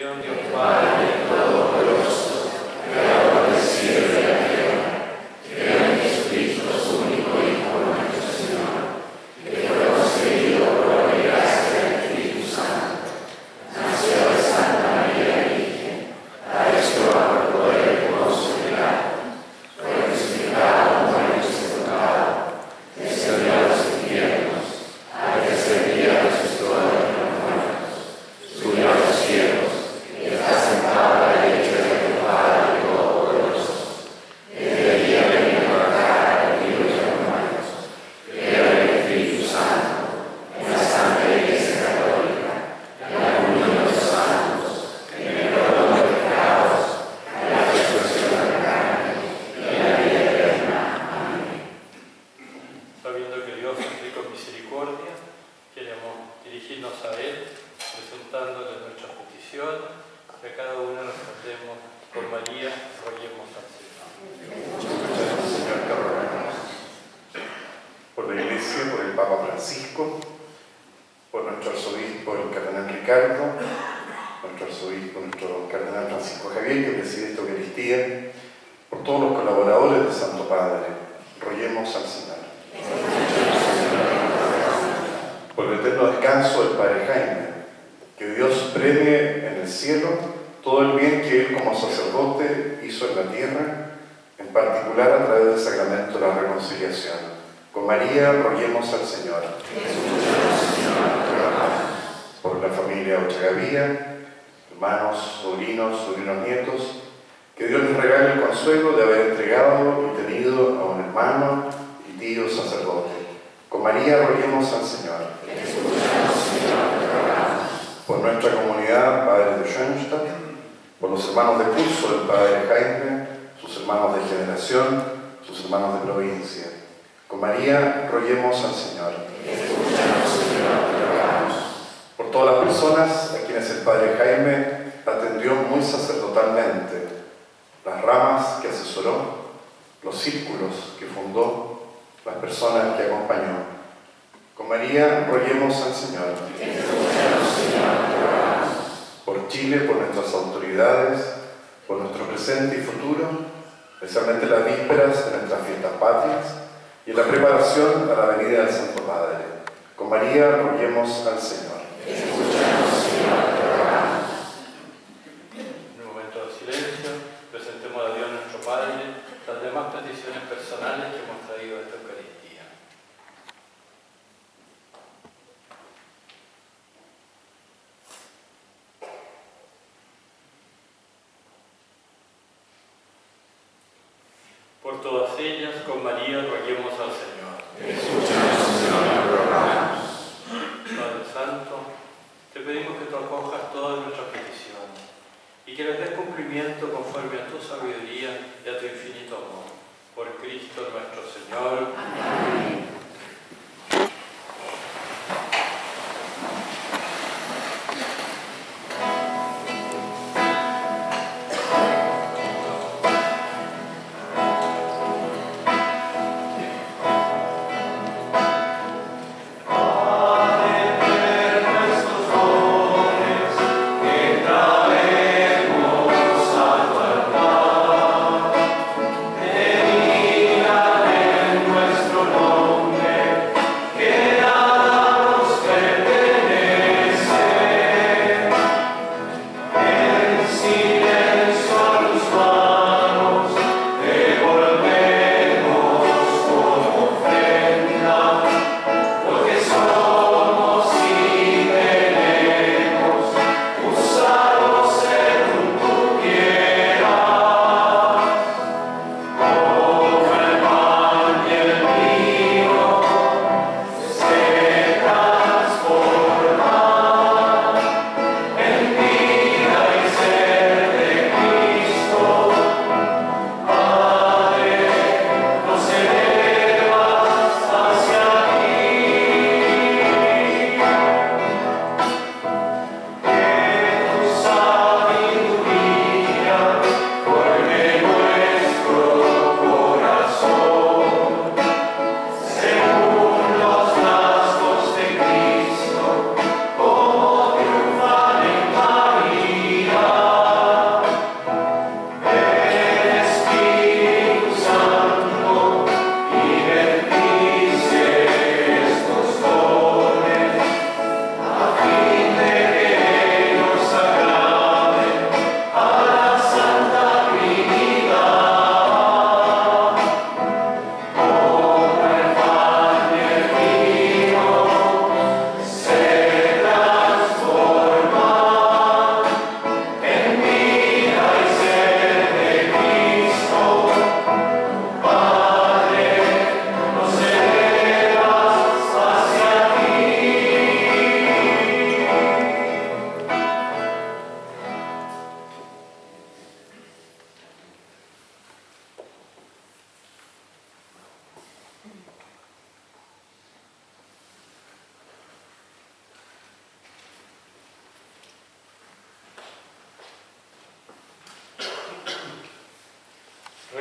misericordia. Dios Padre Todopoderoso, Creador del cielo y de la tierra, crea en Jesucristo, su único Hijo, nuestro Señor, que fue concebido por la gracia del Espíritu Santo, nació de Santa María Virgen, padeció bajo el poder de Poncio Pilato, fue crucificado, muerto y sepultado, descendió a los infiernos, al tercer día resucitó de los muertos, subió a los cielos, y está sentado a la derecha de tu Padre Todopoderoso. Él debería venir a pagar a los vivos y a los muertos. Creo en el Espíritu Santo, en la Santa Iglesia Católica, en la comunión de los santos, en el perdón de los pecados, en la resurrección de la carne y en la vida eterna. Amén. Sabiendo que Dios es rico en misericordia, queremos dirigirnos a Él, presentándole nuestras peticiones, y a cada una respondemos por María, roguemos al Señor. Señor que rogamos. Por la Iglesia, por el Papa Francisco, por nuestro arzobispo, el cardenal Ricardo, nuestro arzobispo, nuestro cardenal Francisco Javier, que preside esta Eucaristía, por todos los colaboradores de Santo Padre, roguemos al Señor. Por el eterno descanso del Padre Jaime, que Dios premie en el cielo todo el bien que él como sacerdote hizo en la tierra, en particular a través del sacramento de la reconciliación. Con María roguemos al Señor. Por la familia Ochagavía, hermanos, sobrinos, sobrinos nietos, que Dios les regale el consuelo de haber entregado y tenido a un hermano y tío sacerdote. Con María roguemos al Señor. Por nuestra comunidad, Padre de Schoenstatt, por los hermanos de curso del Padre Jaime, sus hermanos de generación, sus hermanos de provincia. Con María al Señor. Por todas las personas a quienes el Padre Jaime atendió muy sacerdotalmente, las ramas que asesoró, los círculos que fundó, las personas que acompañó. Con María al Señor. Por Chile, por nuestras autoridades, por nuestro presente y futuro, especialmente las vísperas de nuestras fiestas patrias y en la preparación a la venida del Santo Padre. Con María roguemos al Señor. En un momento de silencio, presentemos a Dios nuestro Padre las demás peticiones personales que hemos traído a esta Eucaristía. Por todas con María roguemos al Señor. Padre Santo, te pedimos que tú acojas todas nuestras peticiones y que les des cumplimiento conforme a tu sabiduría y a tu infinito amor. Por Cristo nuestro Señor. nuestro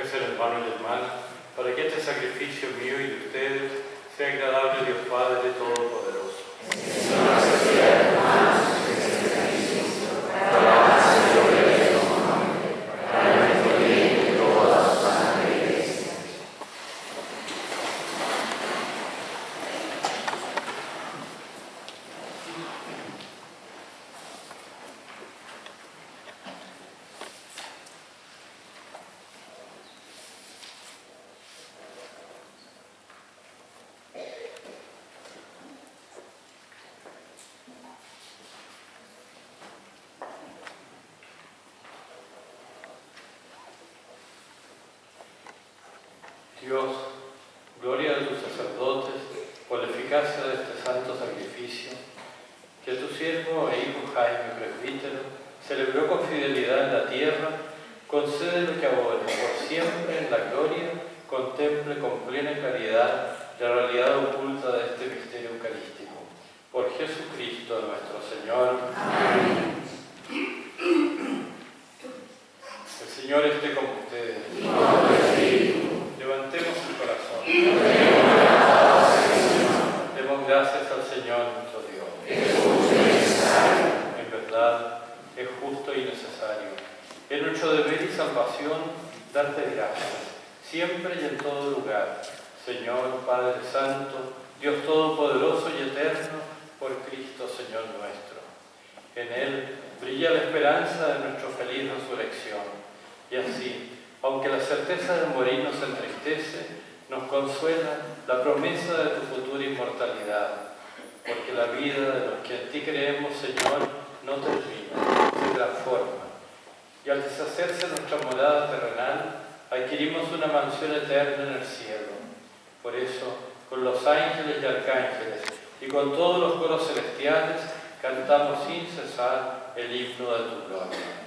ser hermano y hermana, para que este sacrificio mío y de ustedes sea agradable a Dios Padre Todopoderoso. Dios, gloria a tus sacerdotes por la eficacia de este santo sacrificio, que tu siervo e hijo Jaime Presbítero celebró con fidelidad en la tierra, concede lo que ahora por siempre en la gloria contemple con plena claridad la realidad oculta de este misterio eucarístico. Por Jesucristo nuestro Señor. Amén. El Señor esté con ustedes. Levantemos el corazón. Demos gracias al Señor nuestro Dios. En verdad, es justo y necesario. Es nuestro deber y salvación darte gracias, siempre y en todo lugar. Señor Padre Santo, Dios Todopoderoso y Eterno, por Cristo Señor nuestro. En Él brilla la esperanza de nuestra resurrección. Y así, aunque la certeza de morir nos entristece, nos consuela la promesa de tu futura inmortalidad, porque la vida de los que en ti creemos, Señor, no termina, se transforma. Y al deshacerse nuestra morada terrenal, adquirimos una mansión eterna en el cielo. Por eso, con los ángeles y arcángeles y con todos los coros celestiales, cantamos sin cesar el himno de tu gloria.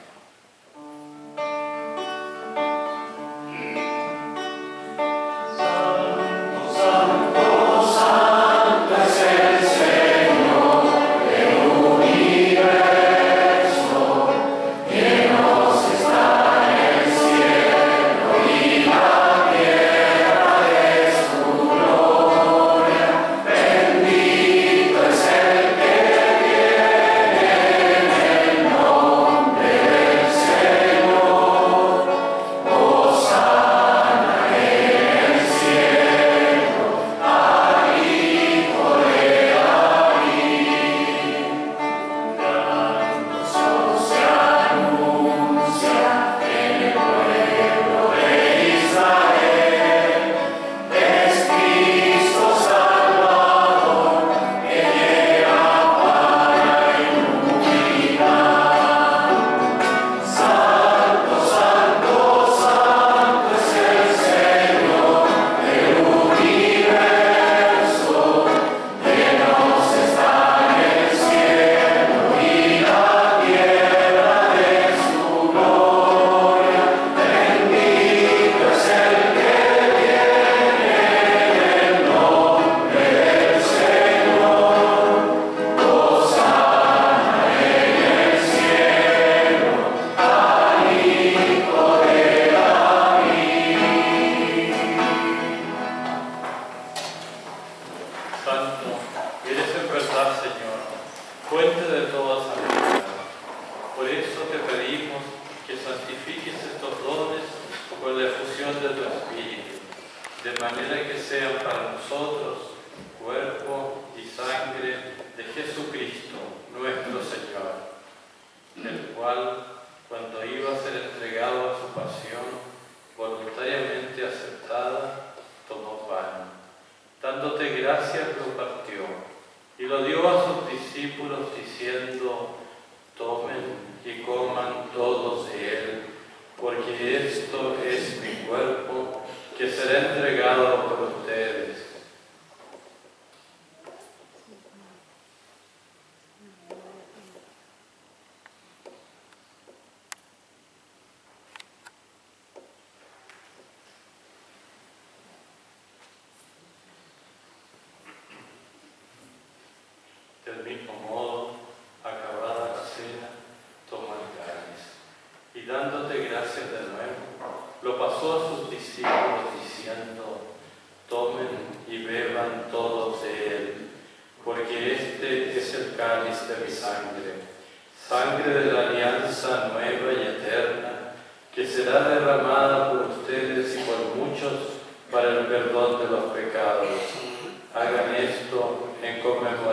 governmental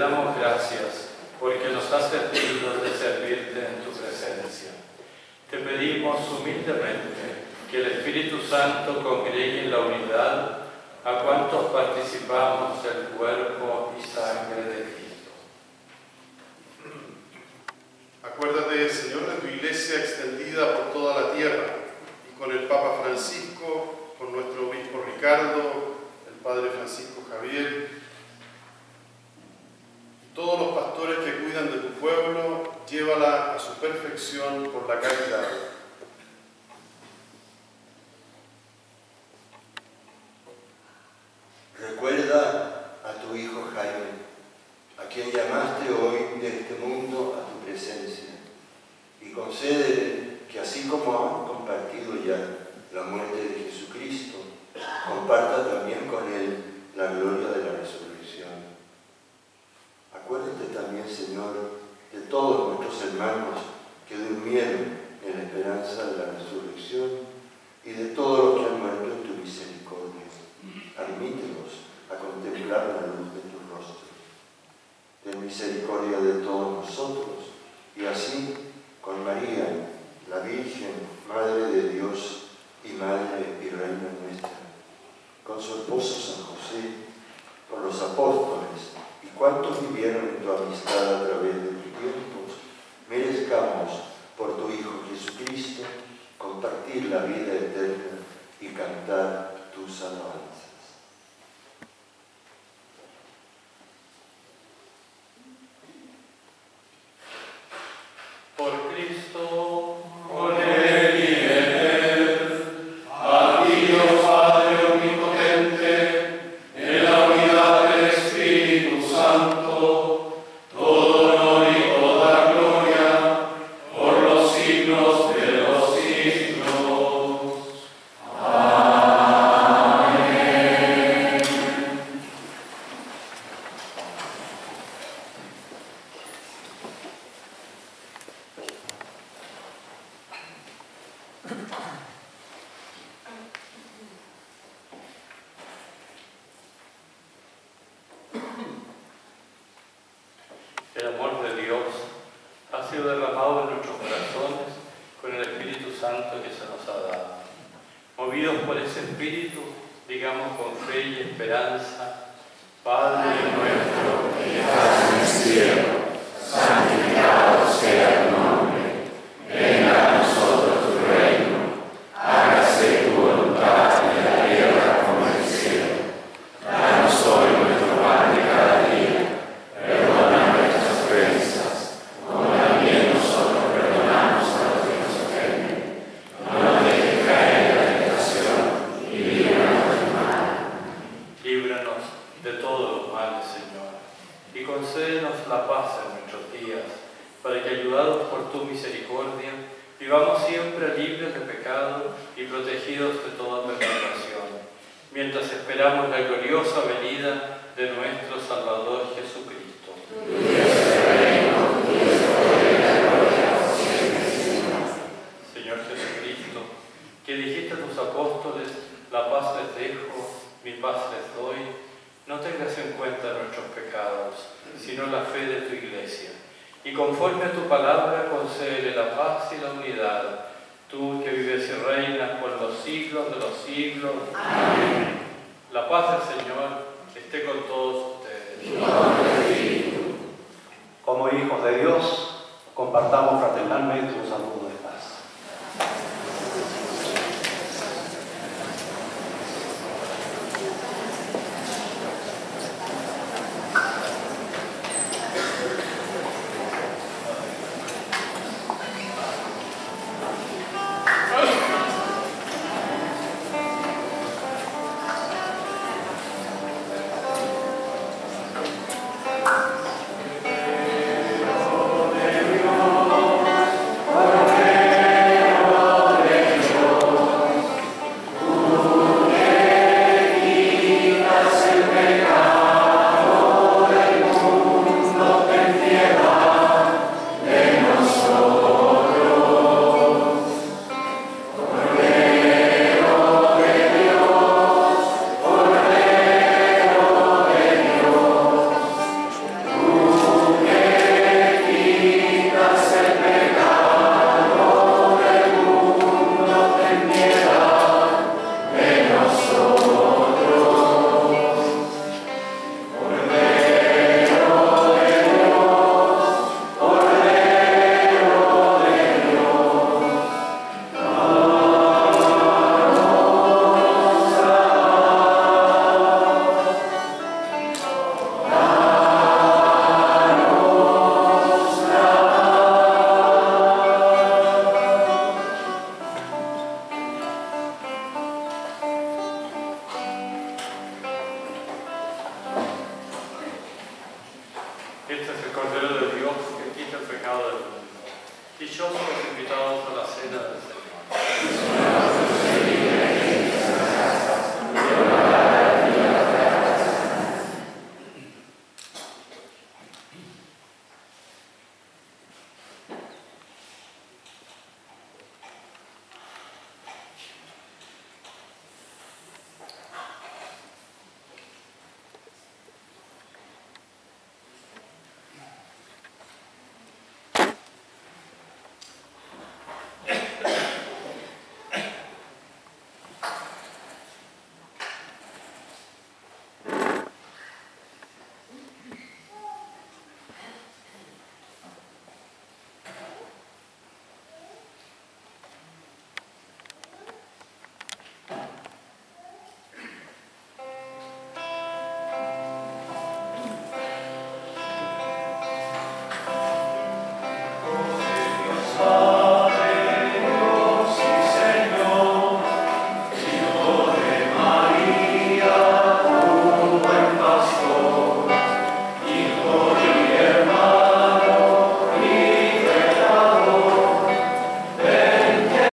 damos gracias porque nos has permitido de servirte en tu presencia. Te pedimos humildemente que el Espíritu Santo congregue en la unidad a cuantos participamos del cuerpo y sangre de Cristo. Acuérdate, Señor, de tu iglesia extendida por toda la tierra y con el Papa Francisco, con nuestro obispo Ricardo, el Padre Francisco Javier, por la caridad. en la esperanza de la resurrección y de todo con fe y esperanza.